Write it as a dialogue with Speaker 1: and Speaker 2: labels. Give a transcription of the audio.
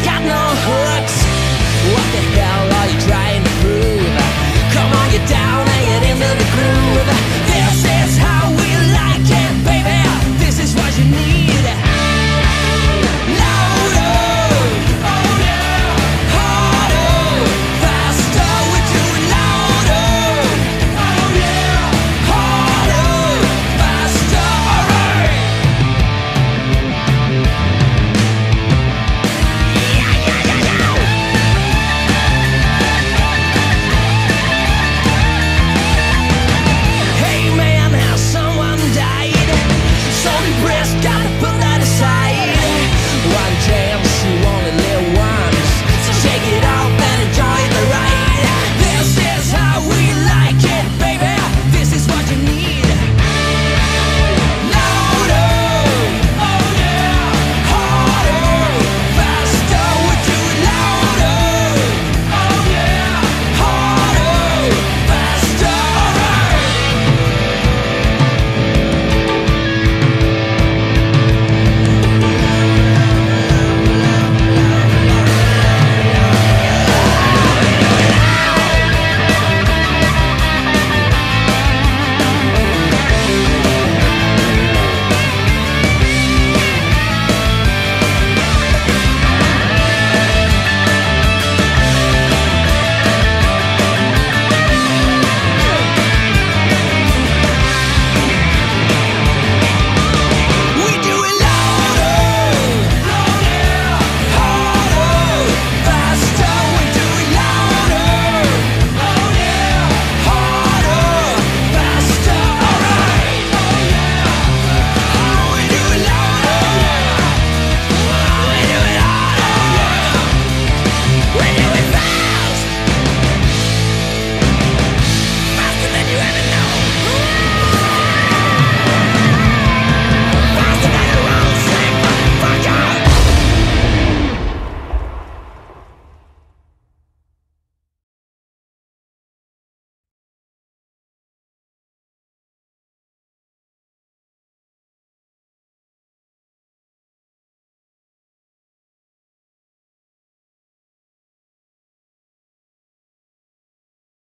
Speaker 1: got no hooks What the hell?